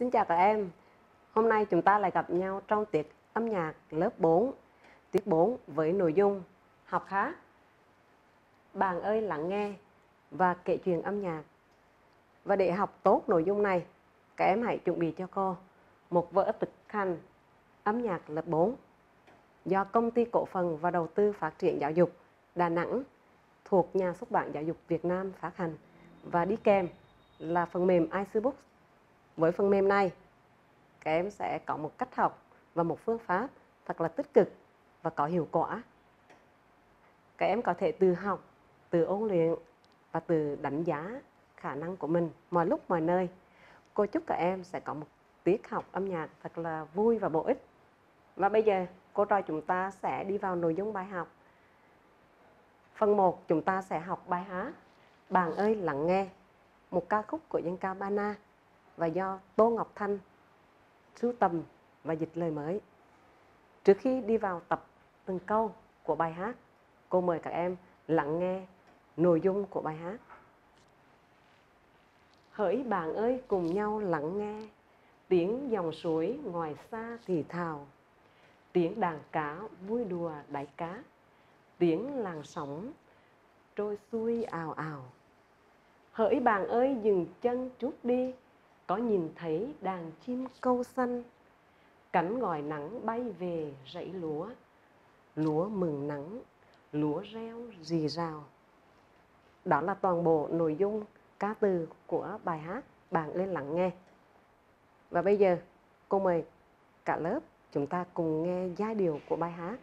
Xin chào các em. Hôm nay chúng ta lại gặp nhau trong tiết âm nhạc lớp 4, tiết 4 với nội dung học hát. Bạn ơi lắng nghe và kể chuyện âm nhạc. Và để học tốt nội dung này, các em hãy chuẩn bị cho cô một vở thực hành âm nhạc lớp 4 do Công ty Cổ phần và Đầu tư Phát triển Giáo dục Đà Nẵng thuộc nhà xuất bản Giáo dục Việt Nam phát hành và đi kèm là phần mềm iCBooks. Với phần mềm này, các em sẽ có một cách học và một phương pháp thật là tích cực và có hiệu quả. Các em có thể tự học, tự ôn luyện và tự đánh giá khả năng của mình mọi lúc mọi nơi. Cô chúc các em sẽ có một tiết học âm nhạc thật là vui và bổ ích. Và bây giờ cô trò chúng ta sẽ đi vào nội dung bài học. Phần 1 chúng ta sẽ học bài hát Bạn ơi lắng nghe một ca khúc của dân ca Bana và do Tô Ngọc Thanh sưu tầm và dịch lời mới. Trước khi đi vào tập từng câu của bài hát, cô mời các em lắng nghe nội dung của bài hát. Hỡi bạn ơi cùng nhau lắng nghe tiếng dòng suối ngoài xa thì thào tiếng đàn cá vui đùa đáy cá tiếng làng sóng trôi xuôi ào ào hỡi bạn ơi dừng chân chút đi có nhìn thấy đàn chim câu xanh cánh ngòi nắng bay về rẫy lúa. Lúa mừng nắng, lúa reo rì rào. Đó là toàn bộ nội dung ca từ của bài hát bạn lên lắng nghe. Và bây giờ, cô mời cả lớp chúng ta cùng nghe giai điệu của bài hát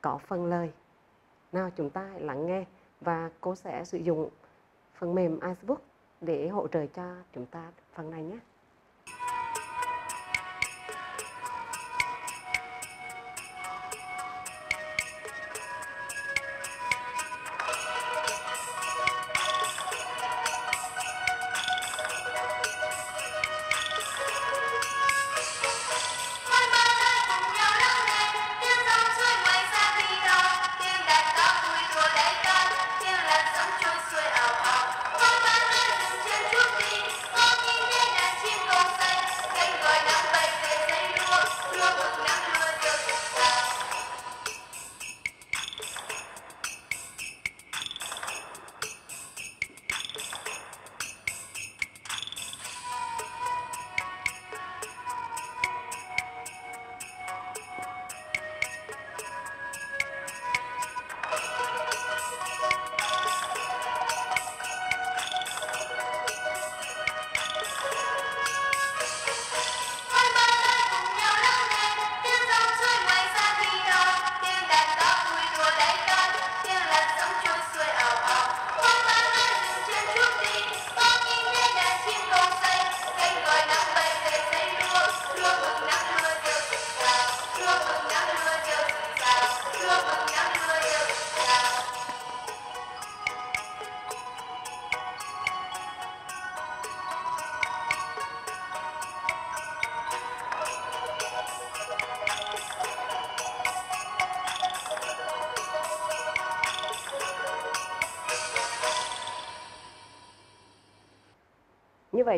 có phần lời. Nào, chúng ta hãy lắng nghe và cô sẽ sử dụng phần mềm iCebook để hỗ trợ cho chúng ta phần này nhé.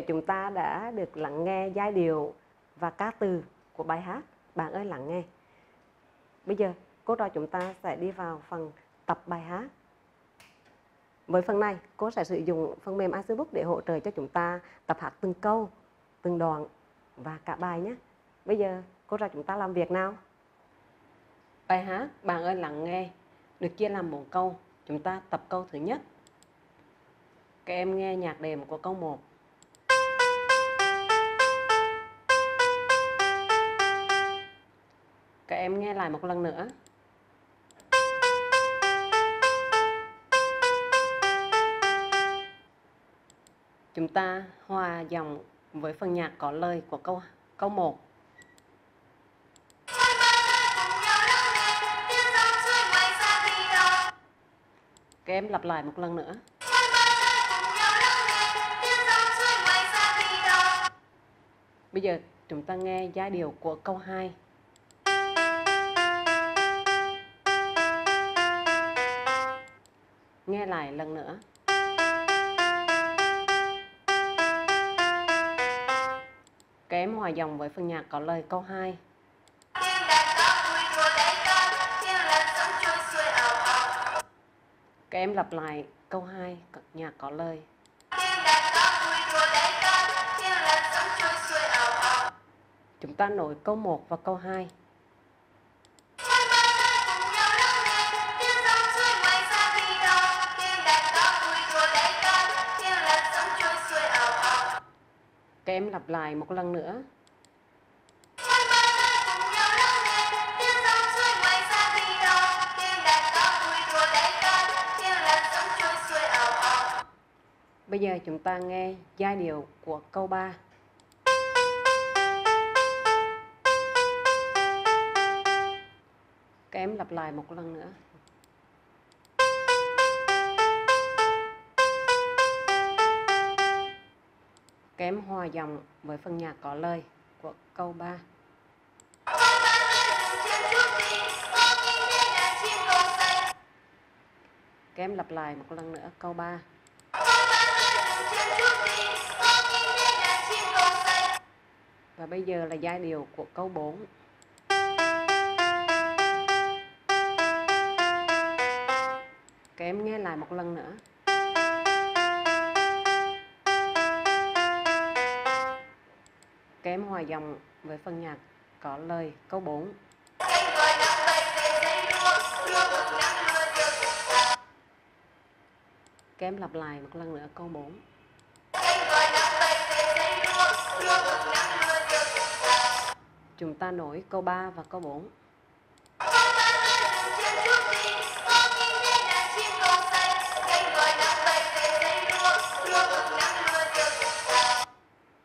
Vậy chúng ta đã được lắng nghe giai điệu và ca từ của bài hát Bạn ơi lắng nghe. Bây giờ cô trò chúng ta sẽ đi vào phần tập bài hát. Với phần này, cô sẽ sử dụng phần mềm azubook để hỗ trợ cho chúng ta tập hát từng câu, từng đoạn và cả bài nhé. Bây giờ cô trò chúng ta làm việc nào? Bài hát Bạn ơi lắng nghe được chia làm bốn câu. Chúng ta tập câu thứ nhất. Các em nghe nhạc đệm của câu 1 Các em nghe lại một lần nữa. Chúng ta hòa dòng với phần nhạc có lời của câu câu 1. Các em lặp lại một lần nữa. Bây giờ chúng ta nghe giai điệu của câu 2. Nghe lại lần nữa. Em hòa dòng với phần nhạc có lời câu 2. Tiếng đàn ca vui đùa đáy ca, tiếng làn sóng trôi xuôi ảo ảo. Các em lặp lại câu 2 nhạc có lời. Chúng ta nối câu 1 và câu 2. Lại một lần nữa. Bây giờ chúng ta nghe giai điệu của câu 3. Các em lặp lại một lần nữa. Kém hòa giọng với phần nhạc có lời của câu 3. Các em lặp lại một lần nữa, câu 3. Và bây giờ là giai điệu của câu 4. Các em nghe lại một lần nữa. Kém hòa giọng với phần nhạc có lời, câu 4. Kém lặp lại một lần nữa, câu 4. Chúng ta nối câu 3 và câu 4.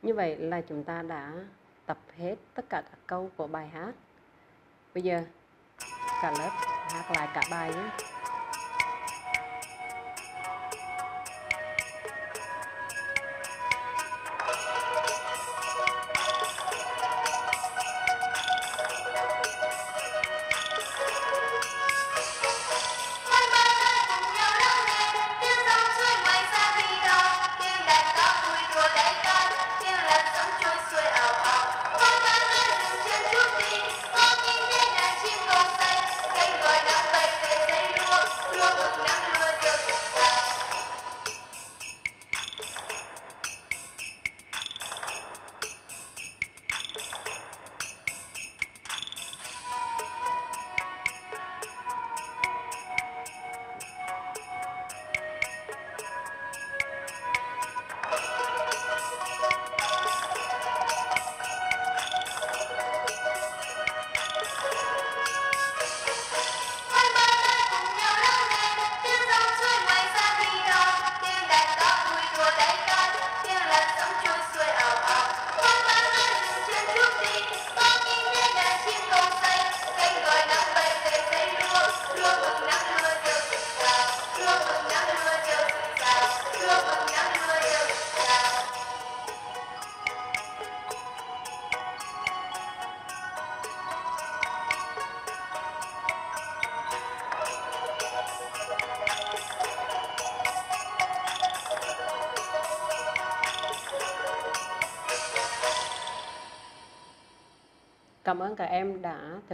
Như vậy là chúng ta đã tập hết tất cả các câu của bài hát. Bây giờ cả lớp hát lại cả bài nhé.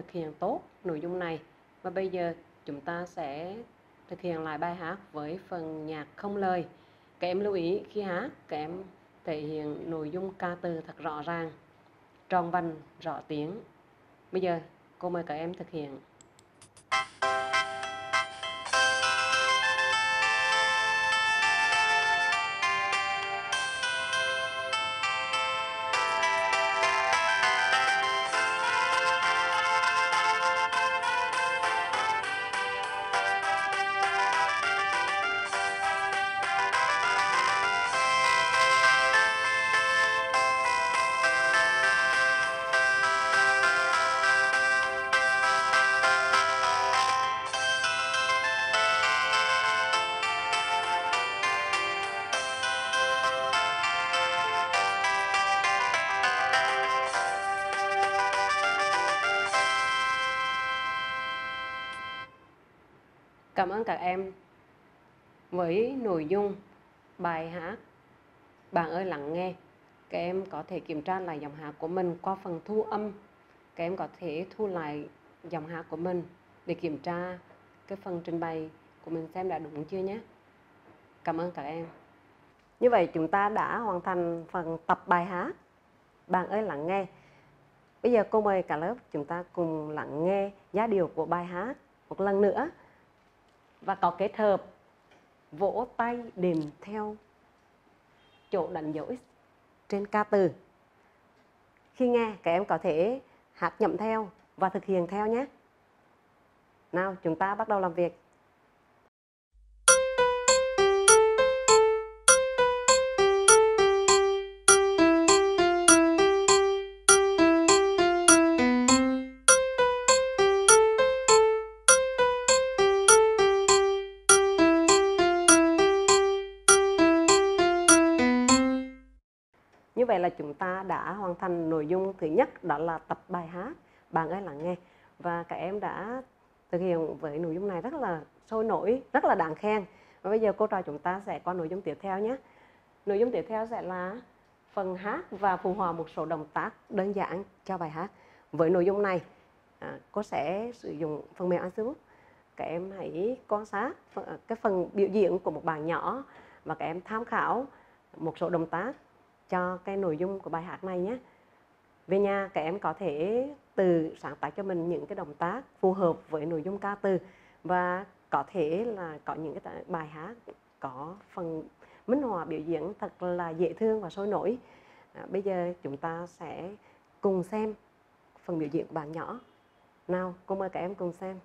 Thực hiện tốt nội dung này. Và bây giờ chúng ta sẽ thực hiện lại bài hát với phần nhạc không lời. Các em lưu ý khi hát, các em thể hiện nội dung ca từ thật rõ ràng, tròn vần, rõ tiếng. Bây giờ cô mời các em thực hiện. Đón các em với nội dung bài hát Bạn ơi lắng nghe. các em có thể kiểm tra lại giọng hát của mình qua phần thu âm. Các em có thể thu lại giọng hát của mình để kiểm tra cái phần trình bày của mình xem đã đúng chưa nhé. Cảm ơn các em. Như vậy chúng ta đã hoàn thành phần tập bài hát bạn ơi lắng nghe. Bây giờ cô mời cả lớp chúng ta cùng lắng nghe giá điệu của bài hát một lần nữa và có kết hợp vỗ tay đềm theo chỗ đánh dấu X trên ca từ. Khi nghe, các em có thể hát nhậm theo và thực hiện theo nhé. Nào, chúng ta bắt đầu làm việc. Vậy là chúng ta đã hoàn thành nội dung thứ nhất đó là tập bài hát bạn ơi lắng nghe và các em đã thực hiện với nội dung này rất là sôi nổi, rất là đáng khen. Và bây giờ cô trò chúng ta sẽ qua nội dung tiếp theo nhé. Nội dung tiếp theo sẽ là phần hát và phù hòa một số động tác đơn giản cho bài hát. Với nội dung này, à, cô sẽ sử dụng phần mềm Facebook. Các em hãy quan sát cái phần biểu diễn của một bạn nhỏ và các em tham khảo một số động tác cho cái nội dung của bài hát này nhé. Về nhà các em có thể từ sáng tác cho mình những cái động tác phù hợp với nội dung ca từ và có thể là có những cái bài hát có phần minh họa biểu diễn thật là dễ thương và sôi nổi. À, bây giờ chúng ta sẽ cùng xem phần biểu diễn của bạn nhỏ. Nào, cô mời các em cùng xem.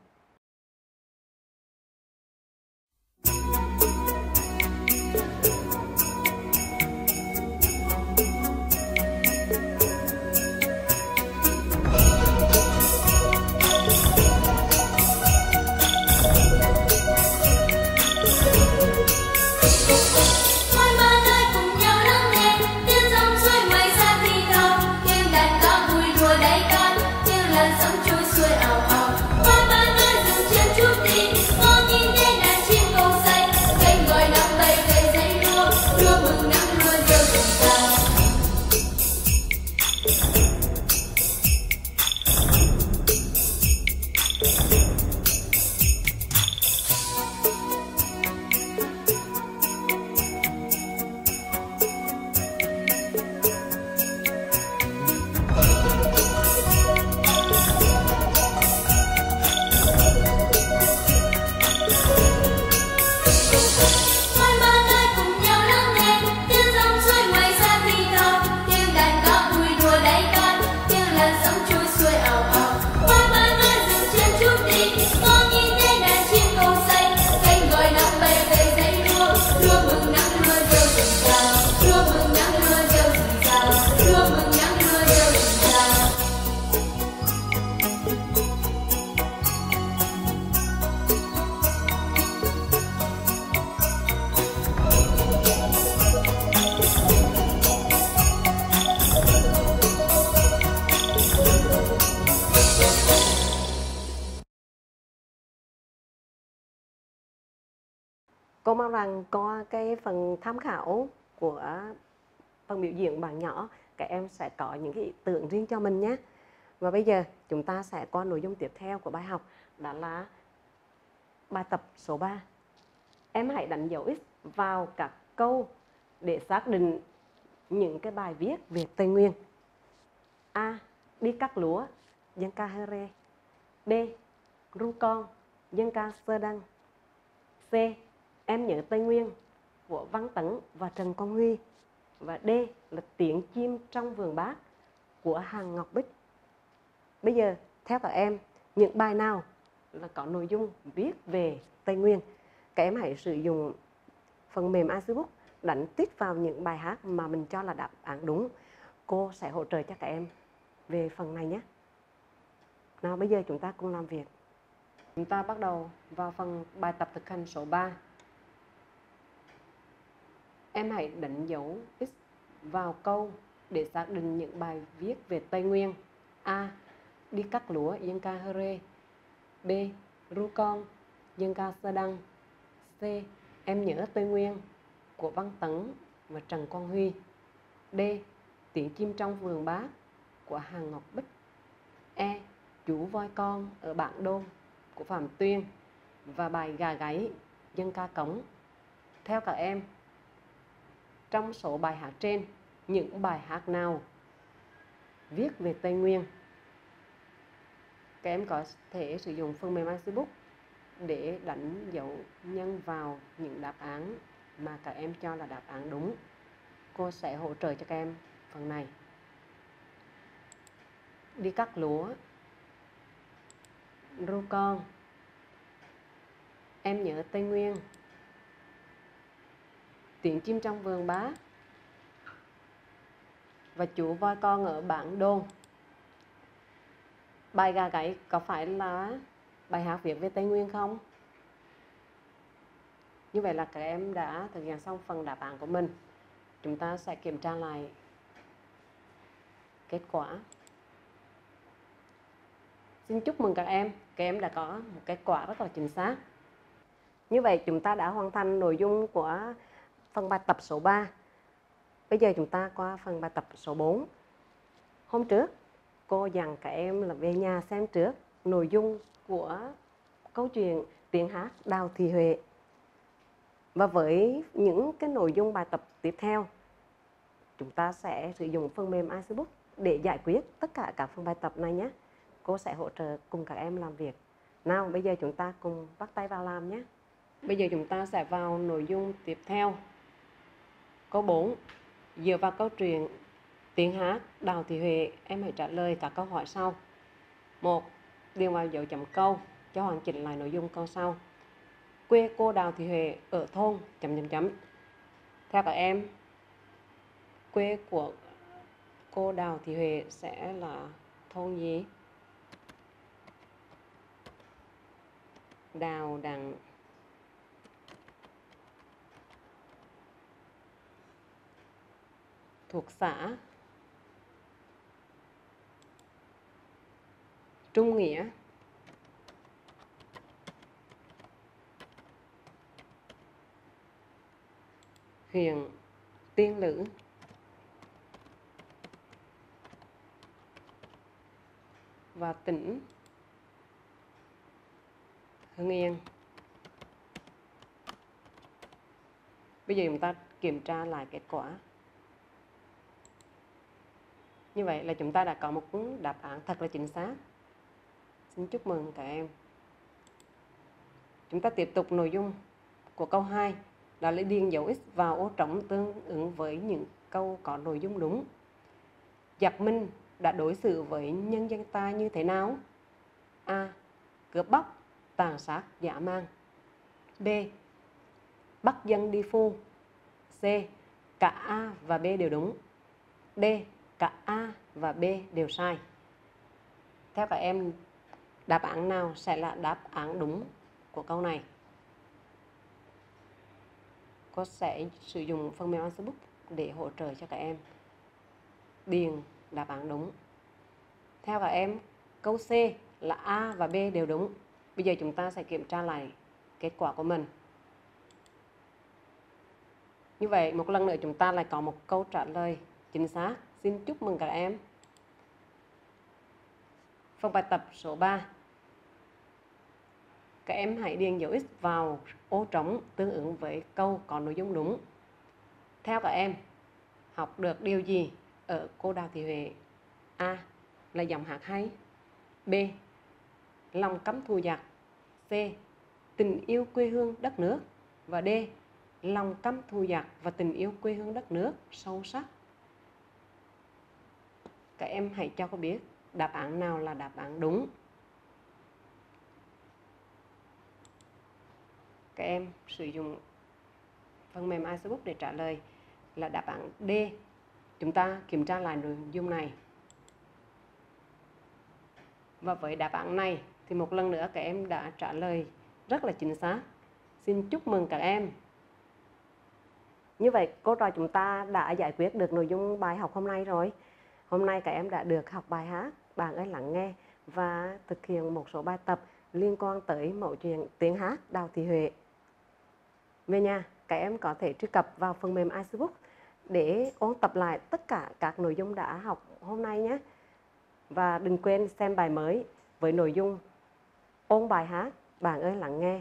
Mong rằng qua cái phần tham khảo của phần biểu diễn bạn nhỏ các em sẽ có những cái ý tưởng riêng cho mình nhé. Và bây giờ chúng ta sẽ qua nội dung tiếp theo của bài học đó là bài tập số 3. Em hãy đánh dấu X vào các câu để xác định những cái bài viết về Tây Nguyên. A. Đi cắt lúa, dân ca Hơ Rê. B. Ru con, dân ca Sơ Đăng. C. Em nhớ Tây Nguyên của Văn Tấn và Trần Quang Huy. Và D là tiếng chim trong vườn bác của Hàng Ngọc Bích. Bây giờ, theo các em, những bài nào là có nội dung viết về Tây Nguyên? Các em hãy sử dụng phần mềm iCbook đánh tích vào những bài hát mà mình cho là đáp án đúng. Cô sẽ hỗ trợ cho các em về phần này nhé. Nào, bây giờ chúng ta cùng làm việc. Chúng ta bắt đầu vào phần bài tập thực hành số 3 em hãy đánh dấu x vào câu để xác định những bài viết về Tây Nguyên A. Đi cắt lúa, dân ca Hơ Rê B. Ru con, dân ca Sơ Đăng C. Em nhớ Tây Nguyên của Văn Tấn và Trần Quang Huy D. Tiếng chim trong vườn bác của Hàng Ngọc Bích E. Chú voi con ở bản đôn của Phạm Tuyên và bài gà gáy, dân ca cống theo các em trong số bài hát trên, những bài hát nào? Viết về Tây Nguyên. Các em có thể sử dụng phần mềm Facebook để đánh dấu nhân vào những đáp án mà các em cho là đáp án đúng. Cô sẽ hỗ trợ cho các em phần này. Đi cắt lúa. Ru con. Em nhớ Tây Nguyên tiếng chim trong vườn bá và chú voi con ở bản đôn bài gà gáy có phải là bài hát viết về Tây Nguyên không? Như vậy là các em đã thực hiện xong phần đáp án của mình. Chúng ta sẽ kiểm tra lại kết quả. Xin chúc mừng các em, các em đã có một kết quả rất là chính xác. Như vậy chúng ta đã hoàn thành nội dung của phần bài tập số 3. Bây giờ chúng ta qua phần bài tập số 4. Hôm trước, cô dặn các em là về nhà xem trước nội dung của câu chuyện tiếng hát Đào Thị Huệ. Và với những cái nội dung bài tập tiếp theo, chúng ta sẽ sử dụng phần mềm iCbook để giải quyết tất cả các phần bài tập này nhé. Cô sẽ hỗ trợ cùng các em làm việc. Nào, bây giờ chúng ta cùng bắt tay vào làm nhé. Bây giờ chúng ta sẽ vào nội dung tiếp theo. Câu 4. Dựa vào câu chuyện tiếng hát Đào Thị Huệ, em hãy trả lời các câu hỏi sau. 1. Điền vào dấu chấm câu cho hoàn chỉnh lại nội dung câu sau. Quê cô Đào Thị Huệ ở thôn chấm chấm chấm. Theo các em, quê của cô Đào Thị Huệ sẽ là thôn gì? Đào Đặng thuộc xã Trung Nghĩa huyện Tiên Lữ và tỉnh Hưng Yên. Bây giờ chúng ta kiểm tra lại kết quả. Như vậy là chúng ta đã có một đáp án thật là chính xác. Xin chúc mừng các em. Chúng ta tiếp tục nội dung của câu 2 đó là điền dấu x vào ô trống tương ứng với những câu có nội dung đúng. Giặc Minh đã đối xử với nhân dân ta như thế nào? A. Cướp bóc, tàn sát, dã man B. Bắt dân đi phu. C. Cả A và B đều đúng. D. Cả A và B đều sai. Theo các em, đáp án nào sẽ là đáp án đúng của câu này? Cô sẽ sử dụng phần mềm Facebook để hỗ trợ cho các em điền đáp án đúng. Theo các em, câu C là A và B đều đúng. Bây giờ chúng ta sẽ kiểm tra lại kết quả của mình. Như vậy, một lần nữa chúng ta lại có một câu trả lời chính xác. Xin chúc mừng các em. Phần bài tập số 3. Các em hãy điền dấu X vào ô trống tương ứng với câu có nội dung đúng. Theo các em, học được điều gì ở cô Đào Thị Huệ? A. Là giọng hát hay. B. Lòng cấm thù giặc. C. Tình yêu quê hương đất nước. Và D. Lòng căm thù giặc và tình yêu quê hương đất nước sâu sắc. Các em hãy cho cô biết đáp án nào là đáp án đúng. Các em sử dụng phần mềm iSbook để trả lời là đáp án D. Chúng ta kiểm tra lại nội dung này. Và với đáp án này thì một lần nữa các em đã trả lời rất là chính xác. Xin chúc mừng các em. Như vậy, cô trò chúng ta đã giải quyết được nội dung bài học hôm nay rồi. Hôm nay các em đã được học bài hát Bạn ơi lắng nghe và thực hiện một số bài tập liên quan tới mẫu chuyện tiếng hát Đào Thị Huệ. Về nhà, các em có thể truy cập vào phần mềm iCbook để ôn tập lại tất cả các nội dung đã học hôm nay nhé. Và đừng quên xem bài mới với nội dung ôn bài hát Bạn ơi lắng nghe.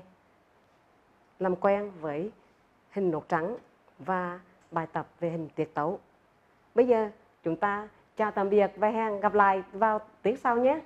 Làm quen với hình nốt trắng và bài tập về hình tiết tấu. Bây giờ chúng ta chào tạm biệt và hẹn gặp lại vào tiết sau nhé.